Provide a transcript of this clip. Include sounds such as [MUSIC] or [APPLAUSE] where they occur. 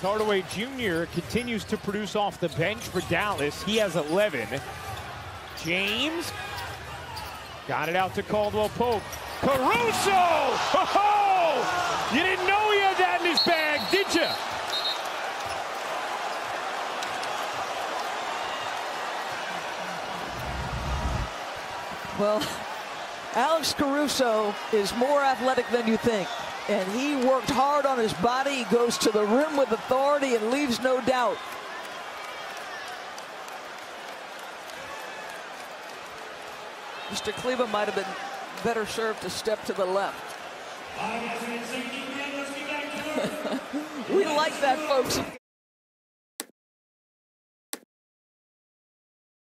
Hardaway Jr. continues to produce off the bench for Dallas. He has 11. James got it out to Caldwell Pope. Caruso! Oh, You didn't know he had that in his bag, did you? Well, Alex Caruso is more athletic than you think. And he worked hard on his body. He goes to the rim with authority and leaves no doubt. Mr. Kleber might have been better served to step to the left. [LAUGHS] we like that, folks.